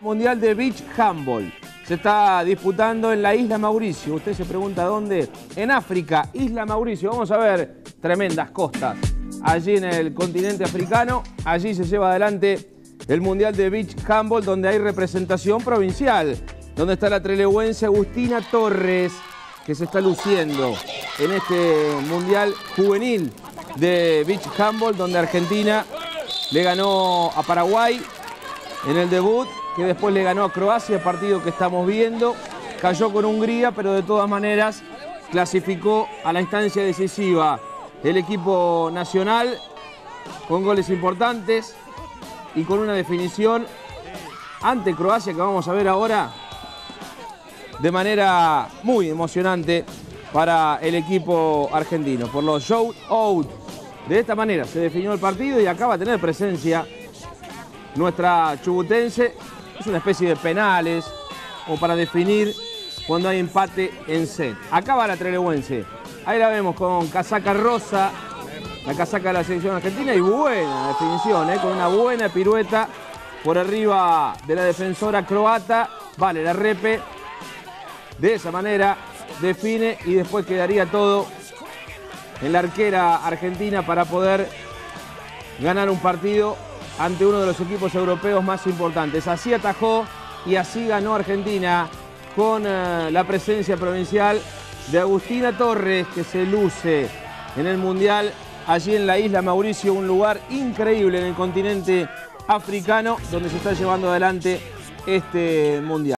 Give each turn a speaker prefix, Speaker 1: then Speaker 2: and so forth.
Speaker 1: Mundial de Beach Handball. Se está disputando en la Isla Mauricio. Usted se pregunta dónde. En África, Isla Mauricio. Vamos a ver tremendas costas. Allí en el continente africano, allí se lleva adelante el Mundial de Beach Handball, donde hay representación provincial. Donde está la trelewense Agustina Torres, que se está luciendo en este Mundial Juvenil de Beach Handball, donde Argentina le ganó a Paraguay en el debut, que después le ganó a Croacia, partido que estamos viendo. Cayó con Hungría, pero de todas maneras clasificó a la instancia decisiva el equipo nacional con goles importantes y con una definición ante Croacia que vamos a ver ahora de manera muy emocionante para el equipo argentino. Por los show out. De esta manera se definió el partido y acaba de tener presencia nuestra chubutense. Es una especie de penales o para definir cuando hay empate en set. Acaba la trelewense. Ahí la vemos con casaca rosa, la casaca de la selección argentina y buena definición, ¿eh? con una buena pirueta por arriba de la defensora croata. Vale, la repe. De esa manera define y después quedaría todo en la arquera argentina para poder ganar un partido ante uno de los equipos europeos más importantes. Así atajó y así ganó Argentina con uh, la presencia provincial de Agustina Torres, que se luce en el Mundial allí en la isla Mauricio, un lugar increíble en el continente africano donde se está llevando adelante este Mundial.